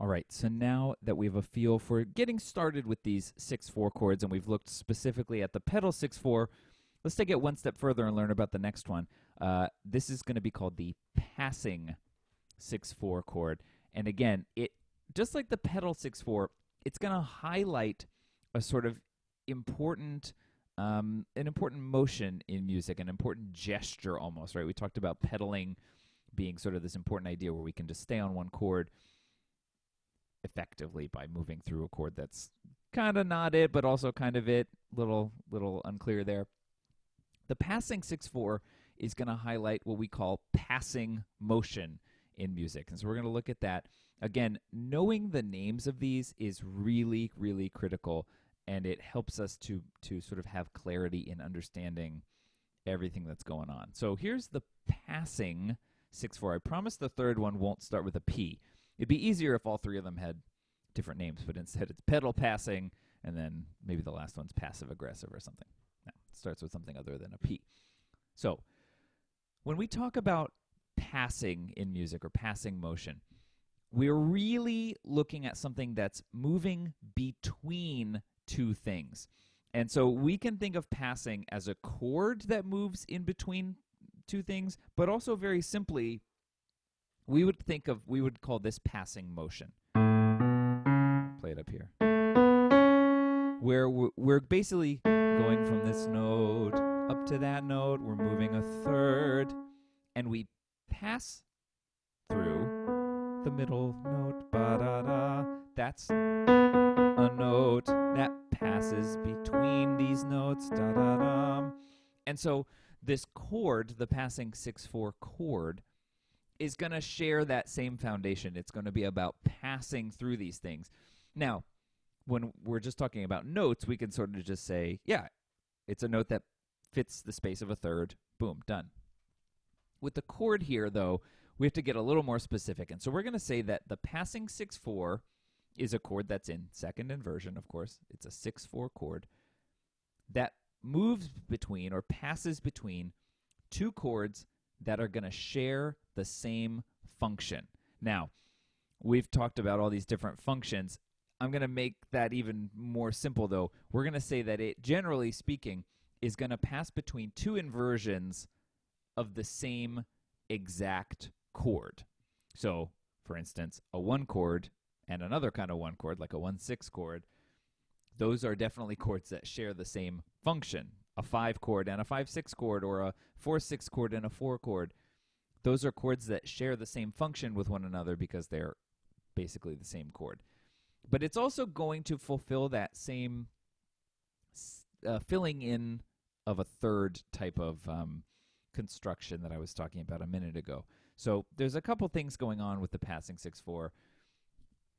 All right, so now that we have a feel for getting started with these 6 4 chords and we've looked specifically at the pedal 6 4, let's take it one step further and learn about the next one. Uh, this is going to be called the passing 6 4 chord. And again, it just like the pedal 6 4, it's going to highlight a sort of important. Um, an important motion in music, an important gesture almost, right? We talked about pedaling being sort of this important idea where we can just stay on one chord effectively by moving through a chord that's kind of not it, but also kind of it. Little little unclear there. The passing six four is going to highlight what we call passing motion in music, and so we're going to look at that again. Knowing the names of these is really really critical, and it helps us to to sort of have clarity in understanding everything that's going on. So here's the passing six four. I promise the third one won't start with a P. It'd be easier if all three of them had different names, but instead it's pedal passing, and then maybe the last one's passive aggressive or something. No, it starts with something other than a P. So, when we talk about passing in music or passing motion, we're really looking at something that's moving between two things. And so we can think of passing as a chord that moves in between two things, but also very simply we would think of we would call this passing motion. Play it up here. Where we're, we're basically going from this note up to that note, we're moving a third, and we pass through the middle note. Ba da da. That's a note that passes between these notes. Da da da. And so this chord, the passing 6 4 chord, is going to share that same foundation. It's going to be about passing through these things. Now, when we're just talking about notes, we can sort of just say, yeah, it's a note that fits the space of a third. Boom, done. With the chord here, though, we have to get a little more specific. And so we're going to say that the passing 6 4 is a chord that's in second inversion, of course. It's a 6 4 chord that moves between or passes between two chords that are going to share the same function. Now, we've talked about all these different functions. I'm going to make that even more simple, though. We're going to say that it, generally speaking, is going to pass between two inversions of the same exact chord. So, for instance, a one chord and another kind of one chord, like a 1 6 chord, those are definitely chords that share the same function a 5 chord and a 5 6 chord, or a 4 6 chord and a 4 chord. Those are chords that share the same function with one another because they're basically the same chord. But it's also going to fulfill that same uh, filling in of a third type of um, construction that I was talking about a minute ago. So there's a couple things going on with the passing 6 4.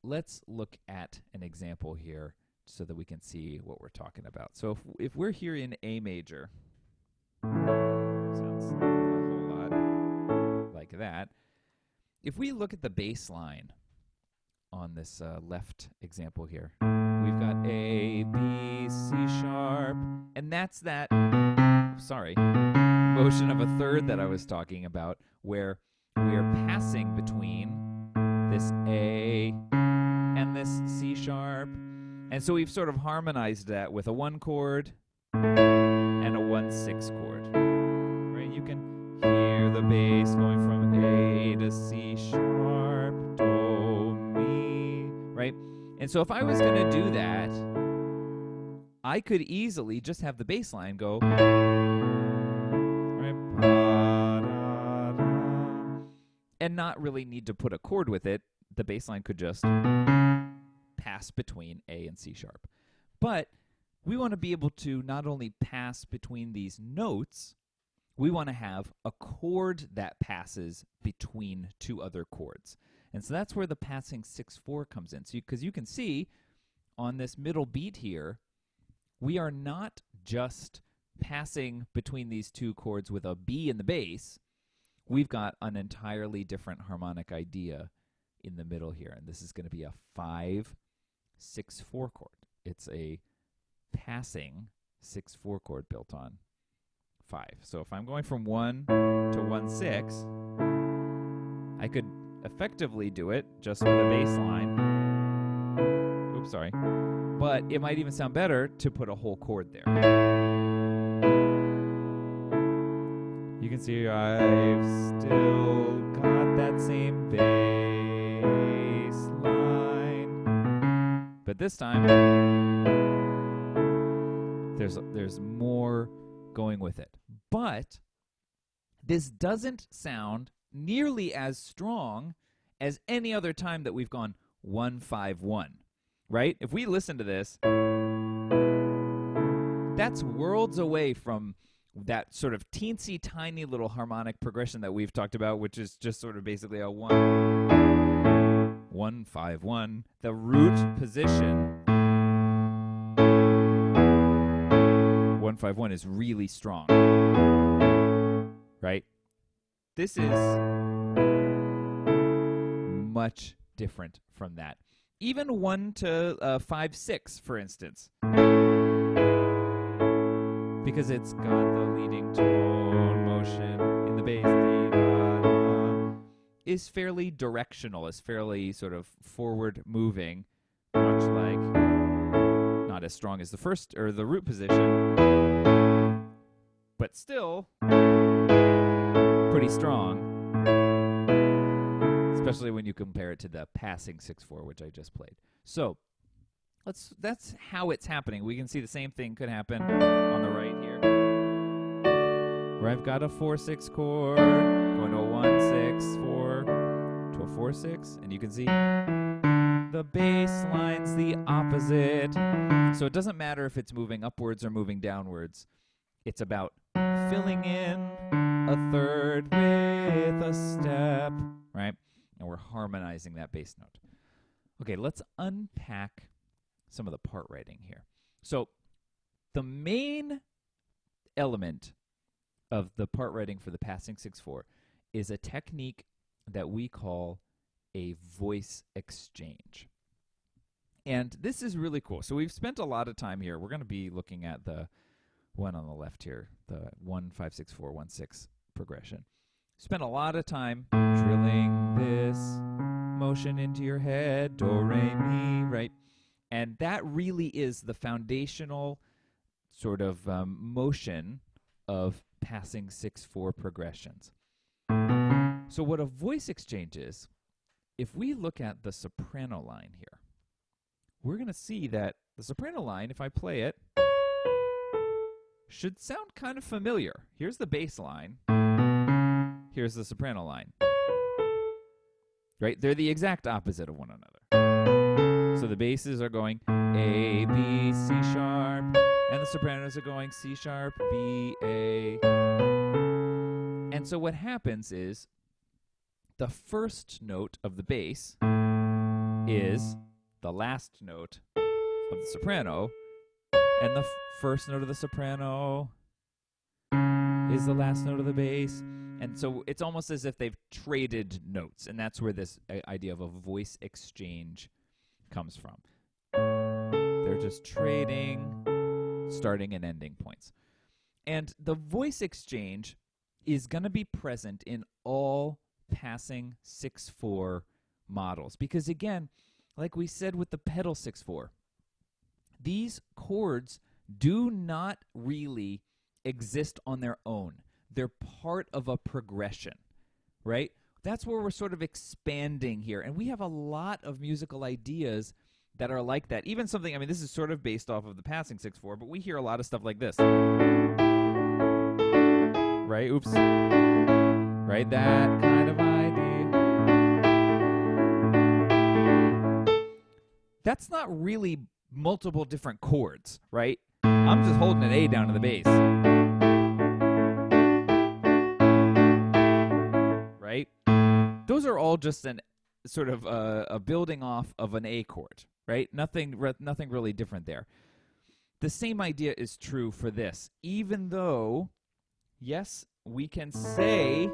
Let's look at an example here so that we can see what we're talking about. So if, if we're here in A major, sounds a whole lot like that. If we look at the bass line on this uh, left example here, we've got A, B, C sharp, and that's that, sorry, motion of a third that I was talking about, where we are passing between this A and this C sharp and so we've sort of harmonized that with a one chord and a one six chord. Right? You can hear the bass going from A to C sharp, Do, Mi, right? And so if I was going to do that, I could easily just have the bass line go and not really need to put a chord with it. The bass line could just pass between A and C sharp. But we want to be able to not only pass between these notes, we want to have a chord that passes between two other chords. And so that's where the passing 6 4 comes in. So because you, you can see on this middle beat here, we are not just passing between these two chords with a B in the bass. We've got an entirely different harmonic idea in the middle here. And this is going to be a 5 6 4 chord. It's a passing 6 4 chord built on 5. So if I'm going from 1 to 1 6, I could effectively do it just with a bass line Oops, sorry. But it might even sound better to put a whole chord there. You can see I've still got that same this time there's there's more going with it. But this doesn't sound nearly as strong as any other time that we've gone 151, right? If we listen to this, that's worlds away from that sort of teensy tiny little harmonic progression that we've talked about, which is just sort of basically a one, one, five, one. The root position, one, five, one, is really strong, right? This is much different from that. Even 1 to uh, 5 6, for instance. Because it's got the leading tone motion is fairly directional, is fairly sort of forward moving, much like not as strong as the first or the root position, but still pretty strong especially when you compare it to the passing 6-4 which I just played. So, let's that's how it's happening. We can see the same thing could happen on the right here. Where I've got a 4-6 chord going to a 1-6-4 a 4-6 and you can see the bass line's the opposite. So it doesn't matter if it's moving upwards or moving downwards. It's about filling in a third with a step, right? and we're harmonizing that bass note. Okay, let's unpack some of the part writing here. So, the main element of the part writing for the passing 6-4 is a technique that we call a voice exchange. And this is really cool. So we've spent a lot of time here. We're going to be looking at the one on the left here, the 1 5 6 4 1 6 progression spent a lot of time drilling this motion into your head, do, re, mi, right? And that really is the foundational sort of um, motion of passing 6 4 progressions. So, what a voice exchange is, if we look at the soprano line here, we're going to see that the soprano line, if I play it, should sound kind of familiar. Here's the bass line. Here's the soprano line. Right? They're the exact opposite of one another. So the basses are going A, B, C sharp, and the sopranos are going C sharp, B, A. And so what happens is the first note of the bass is the last note of the soprano, and the first note of the soprano is the last note of the bass. And so it's almost as if they've traded notes, and that's where this uh, idea of a voice exchange comes from. They're just trading starting and ending points. And the voice exchange is going to be present in all passing 6 4 models. Because again, like we said with the pedal 6 4, these chords do not really exist on their own they're part of a progression, right? That's where we're sort of expanding here. And we have a lot of musical ideas that are like that. Even something, I mean, this is sort of based off of the passing 6 4, but we hear a lot of stuff like this. Right? Oops. Right? That kind of idea. That's not really multiple different chords, right? I'm just holding an A down to the bass. Right? Those are all just an sort of uh, a building off of an A chord, right? Nothing, re- nothing really different there. The same idea is true for this, even though, yes, we can say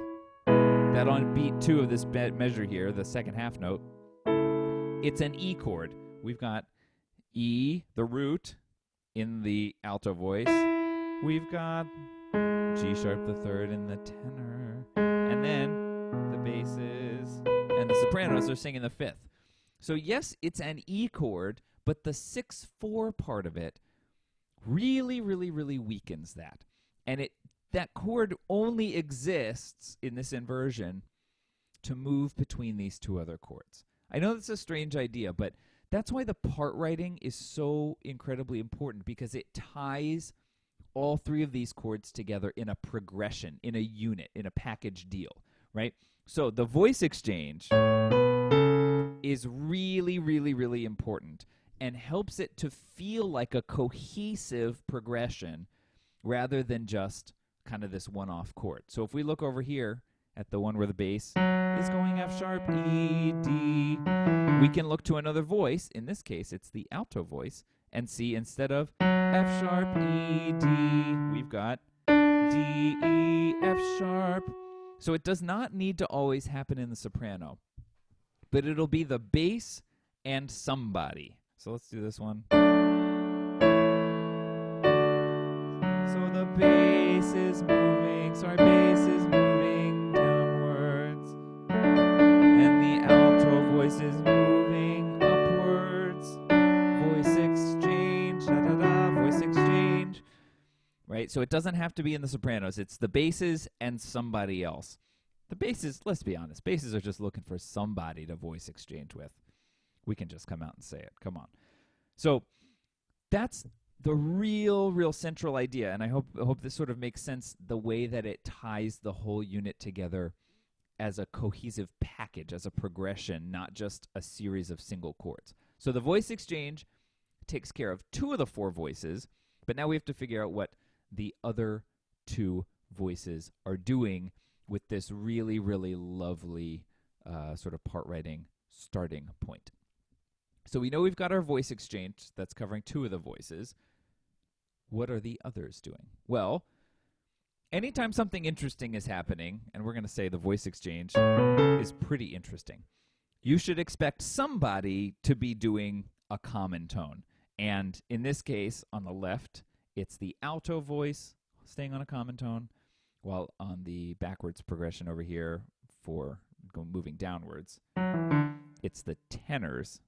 that on beat two of this measure here, the second half note, it's an E chord. We've got E, the root, in the alto voice. We've got G sharp, the third, in the tenor, and then the basses and the sopranos are singing the fifth. So, yes, it's an E chord, but the 6 4 part of it really, really, really weakens that. And it that chord only exists in this inversion to move between these two other chords. I know that's a strange idea, but that's why the part writing is so incredibly important because it ties all three of these chords together in a progression, in a unit, in a package deal, right? So the voice exchange is really, really, really important and helps it to feel like a cohesive progression rather than just kind of this one off chord. So if we look over here at the one where the bass is going F sharp, E, D, we can look to another voice. In this case, it's the alto voice, and see instead of F sharp, E, D, we've got D, E, F sharp. So it does not need to always happen in the soprano, but it'll be the bass and somebody. So let's do this one. Sorry, bass is moving downwards, and the alto voice is moving upwards. Voice exchange, da da da, voice exchange. Right? So it doesn't have to be in the sopranos, it's the basses and somebody else. The basses, let's be honest, basses are just looking for somebody to voice exchange with. We can just come out and say it. Come on. So that's the real, real central idea, and I hope I hope this sort of makes sense. The way that it ties the whole unit together as a cohesive package, as a progression, not just a series of single chords. So the voice exchange takes care of two of the four voices, but now we have to figure out what the other two voices are doing with this really, really lovely uh, sort of part writing starting point. So we know we've got our voice exchange that's covering two of the voices. What are the others doing? Well, anytime something interesting is happening, and we're going to say the voice exchange is pretty interesting, you should expect somebody to be doing a common tone. And in this case, on the left, it's the alto voice staying on a common tone, while on the backwards progression over here for moving downwards, it's the tenors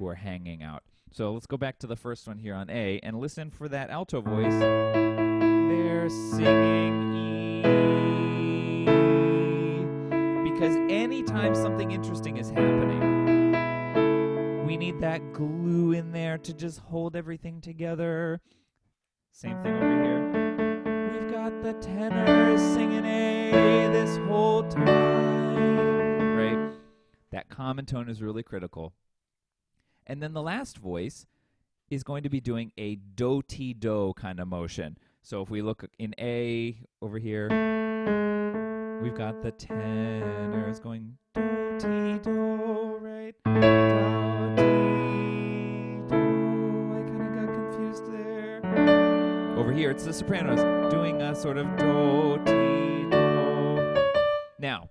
who are hanging out. So let's go back to the first one here on A and listen for that alto voice. They're singing E. Because anytime something interesting is happening, we need that glue in there to just hold everything together. Same thing over here. We've got the tenors singing A this whole time. Right? That common tone is really critical. And then the last voice is going to be doing a do ti do kind of motion. So if we look in A over here, we've got the tenors going do ti do, right? Do ti do. I kind of got confused there. Over here, it's the sopranos doing a sort of do ti do. Now,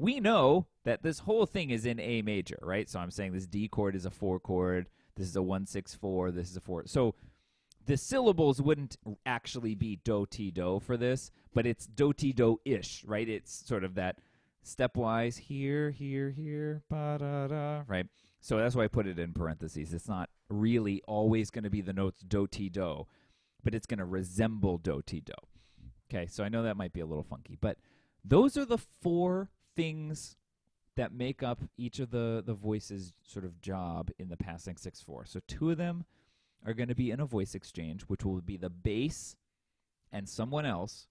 we know that this whole thing is in A major, right? So I'm saying this D chord is a four chord, this is a one six four, this is a four. So the syllables wouldn't actually be do ti do for this, but it's do ti do ish, right? It's sort of that stepwise here, here, here, ba da da, right? So that's why I put it in parentheses. It's not really always going to be the notes do ti do, but it's going to resemble do ti do. Okay, so I know that might be a little funky, but those are the four things that make up each of the the voices sort of job in the passing 6-4. So two of them are going to be in a voice exchange, which will be the bass and someone else.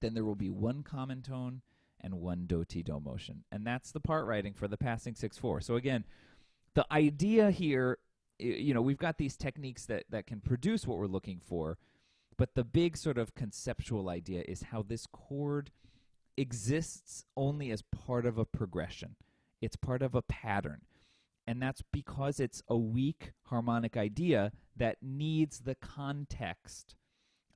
Then there will be one common tone and one do ti do motion. And that's the part writing for the passing 6-4. So again, the idea here you know, we've got these techniques that that can produce what we're looking for, but the big sort of conceptual idea is how this chord exists only as part of a progression. It's part of a pattern. And that's because it's a weak harmonic idea that needs the context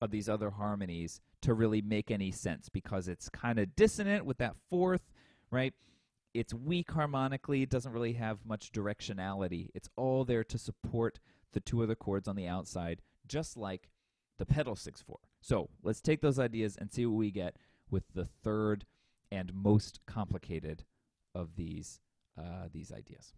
of these other harmonies to really make any sense because it's kind of dissonant with that fourth, right? It's weak harmonically, it doesn't really have much directionality. It's all there to support the two other chords on the outside, just like the pedal 6 4. So let's take those ideas and see what we get with the third and most complicated of these uh, these ideas.